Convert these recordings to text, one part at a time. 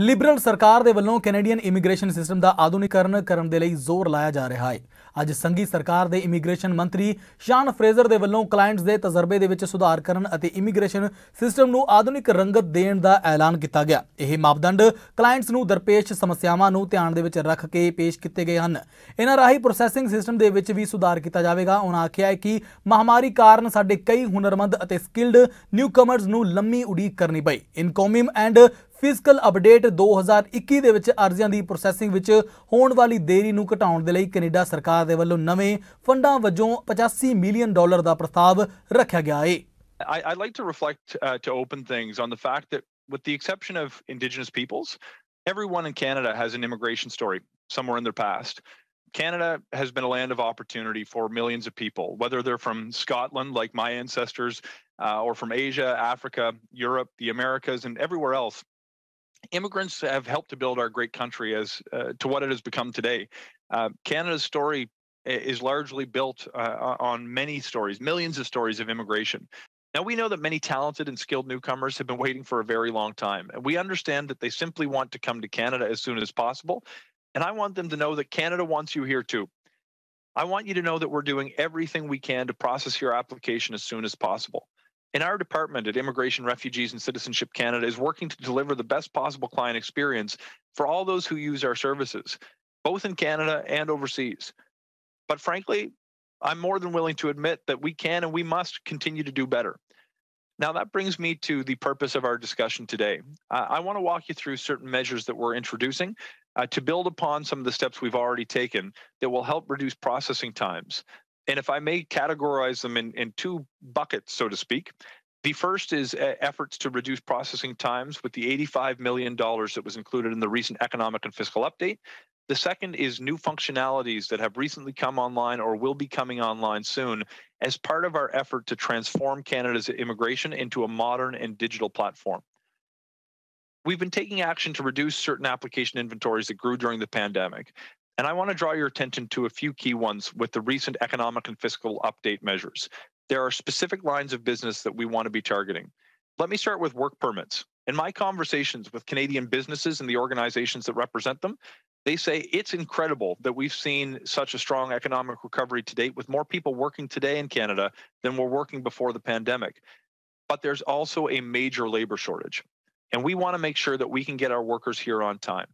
Liberal ਸਰਕਾਰ ਦੇ ਵੱਲੋਂ ਕੈਨੇਡੀਅਨ ਇਮੀਗ੍ਰੇਸ਼ਨ ਸਿਸਟਮ ਦਾ ਆਧੁਨਿਕਰਨ ਕਰਨ ਦੇ ਲਈ ਜ਼ੋਰ ਲਾਇਆ ਜਾ ਰਿਹਾ ਹੈ। ਅੱਜ ਸੰਘੀ ਸਰਕਾਰ ਦੇ ਇਮੀਗ੍ਰੇਸ਼ਨ ਮੰਤਰੀ ਸ਼ਾਨ ਫਰੇਜ਼ਰ ਦੇ ਵੱਲੋਂ ਕਲਾਇੰਟਸ ਦੇ ਤਜਰਬੇ ਦੇ ਵਿੱਚ ਸੁਧਾਰ ਕਰਨ ਅਤੇ ਇਮੀਗ੍ਰੇਸ਼ਨ ਸਿਸਟਮ ਨੂੰ ਆਧੁਨਿਕ ਰੰਗਤ ਦੇਣ ਦਾ ਐਲਾਨ ਕੀਤਾ ਗਿਆ। ਇਹ ਮਾਪਦੰਡ ਕਲਾਇੰਟਸ ਨੂੰ ਦਰਪੇਸ਼ ਸਮੱਸਿਆਵਾਂ ਨੂੰ ਧਿਆਨ ਦੇ ਵਿੱਚ ਰੱਖ ਕੇ ਪੇਸ਼ ਕੀਤੇ ਗਏ ਹਨ। ਇਹਨਾਂ ਰਾਹੀਂ ਪ੍ਰੋਸੈਸਿੰਗ ਸਿਸਟਮ ਦੇ ਵਿੱਚ ਵੀ ਸੁਧਾਰ ਕੀਤਾ ਜਾਵੇਗਾ। ਉਹਨਾਂ ਆਖਿਆ ਹੈ ਕਿ ਮਹਾਮਾਰੀ ਕਾਰਨ ਸਾਡੇ ਕਈ ਹੁਨਰਮੰਦ ਅਤੇ ਸਕਿਲਡ ਨਿਊਕਮਰਸ ਨੂੰ ਲੰਮੀ ਉਡੀਕ ਕਰਨੀ ਪਈ। ਇਨਕੋਮਿਮ ਐਂਡ ਫਿਜ਼ੀਕਲ ਅਪਡੇਟ 2021 ਦੇ ਵਿੱਚ ਅਰਜ਼ੀਆਂ ਦੀ ਪ੍ਰੋਸੈਸਿੰਗ ਵਿੱਚ ਹੋਣ ਵਾਲੀ ਦੇਰੀ ਨੂੰ ਘਟਾਉਣ ਦੇ ਲਈ ਕੈਨੇਡਾ ਸਰਕਾਰ ਦੇ ਵੱਲੋਂ ਨਵੇਂ ਫੰਡਾਂ ਵਜੋਂ 85 ਮਿਲੀਅਨ ਡਾਲਰ ਦਾ ਪ੍ਰਸਤਾਵ ਰੱਖਿਆ ਗਿਆ ਹੈ I, I'd like to reflect uh, to open things on the fact that, with the exception of Indigenous peoples, everyone in Canada has an immigration story somewhere in their past. Canada has been a land of opportunity for millions of people, whether they're from Scotland, like my ancestors, uh, or from Asia, Africa, Europe, the Americas, and everywhere else. Immigrants have helped to build our great country as uh, to what it has become today. Uh, Canada's story is largely built uh, on many stories, millions of stories of immigration. Now, we know that many talented and skilled newcomers have been waiting for a very long time. And we understand that they simply want to come to Canada as soon as possible. And I want them to know that Canada wants you here too. I want you to know that we're doing everything we can to process your application as soon as possible. And our department at Immigration, Refugees, and Citizenship Canada is working to deliver the best possible client experience for all those who use our services, both in Canada and overseas. But frankly, I'm more than willing to admit that we can and we must continue to do better. Now, that brings me to the purpose of our discussion today. Uh, I want to walk you through certain measures that we're introducing uh, to build upon some of the steps we've already taken that will help reduce processing times. And if I may categorize them in, in two buckets, so to speak, the first is uh, efforts to reduce processing times with the $85 million that was included in the recent economic and fiscal update. The second is new functionalities that have recently come online or will be coming online soon as part of our effort to transform Canada's immigration into a modern and digital platform. We've been taking action to reduce certain application inventories that grew during the pandemic. And I want to draw your attention to a few key ones with the recent economic and fiscal update measures. There are specific lines of business that we want to be targeting. Let me start with work permits. In my conversations with Canadian businesses and the organizations that represent them, they say it's incredible that we've seen such a strong economic recovery to date with more people working today in Canada than were working before the pandemic. But there's also a major labor shortage. And we want to make sure that we can get our workers here on time.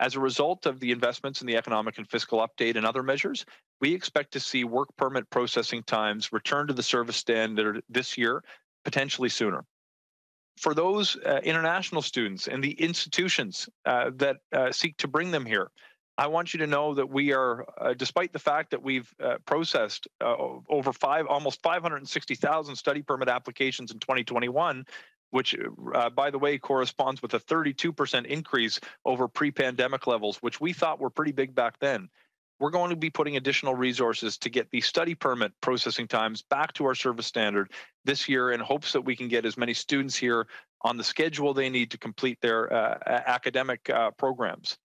As a result of the investments in the economic and fiscal update and other measures, we expect to see work permit processing times return to the service standard this year, potentially sooner. For those uh, international students and the institutions uh, that uh, seek to bring them here, I want you to know that we are, uh, despite the fact that we've uh, processed uh, over five, almost 560,000 study permit applications in 2021, which, uh, by the way, corresponds with a 32% increase over pre pandemic levels, which we thought were pretty big back then. We're going to be putting additional resources to get the study permit processing times back to our service standard this year in hopes that we can get as many students here on the schedule they need to complete their uh, academic uh, programs.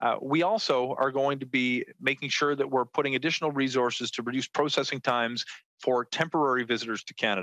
Uh, we also are going to be making sure that we're putting additional resources to reduce processing times for temporary visitors to Canada.